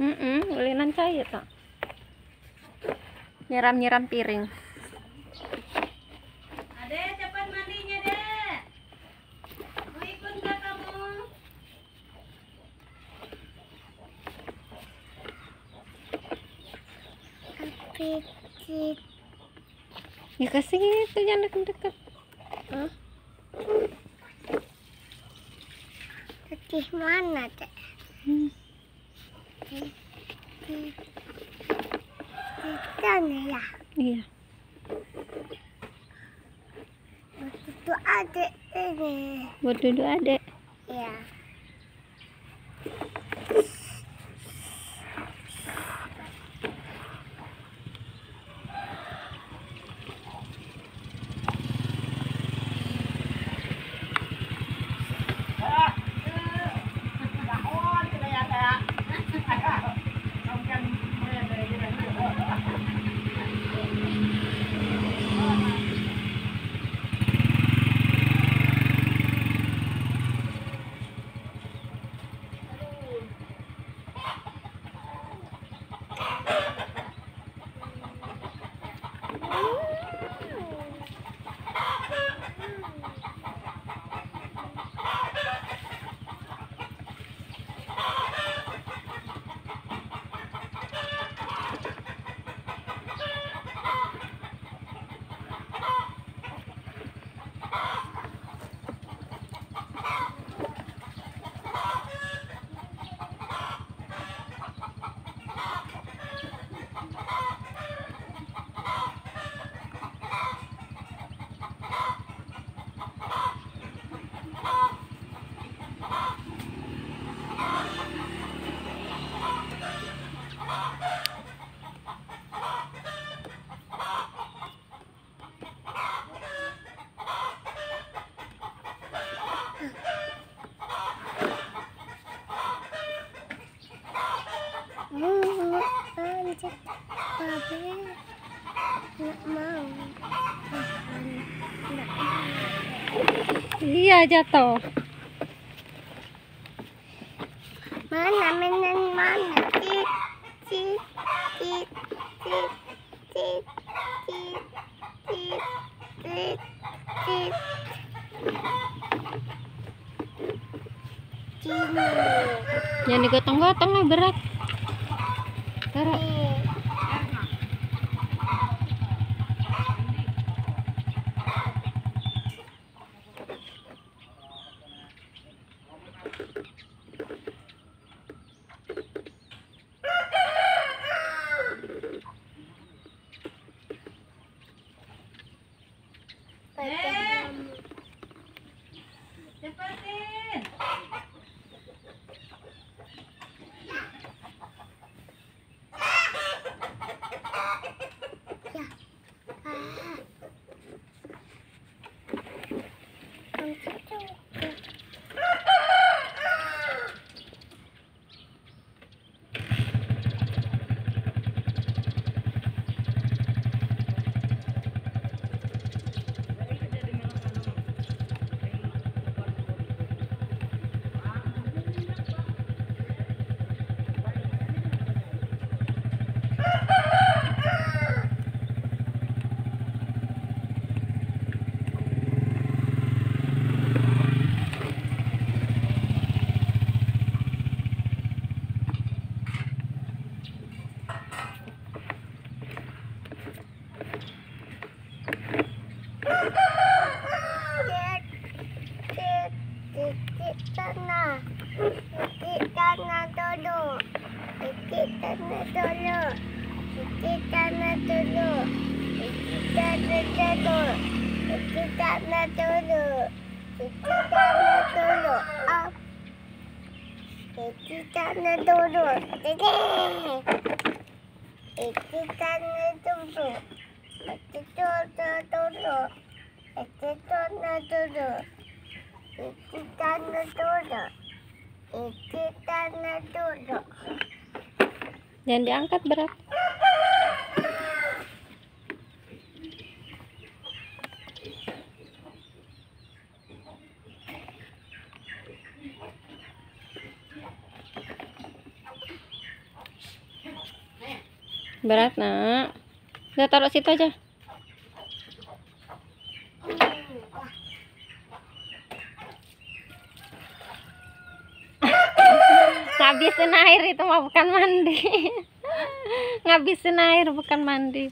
Mm -mm, ulinan cair tak. Nyiram-nyiram piring. Ade, cepat mandinya, Dek. Mau ikut nggak kamu? Apikit. Ya kasih itu jangan deket-deket. Hah? Di mana, Dek? Hmm. Di, di, di sana ya. Iya. Itu adik ini. Buat duduk adek. Ya. Iya jatuh. Mana mana mana Cik Cik Cik Cik Cik Cik Cik Cik Cik Jangan digotong-gotong lah berat. Taruh. Depois tem Kita nak. Kita nak dulu. Kita nak dulu. Kita nak dulu. Kita nak dulu. Kita nak dulu. Kita nak dulu. Up. Kita nak dulu. Dede. Kita nak dulu. Kita nak dulu. Kita nak dulu. 一旦のドル一旦のドル Jangan diangkat berat. Berat nak. Udah taruh situ aja. Ngabisin air itu mah bukan mandi. Ngabisin air bukan mandi.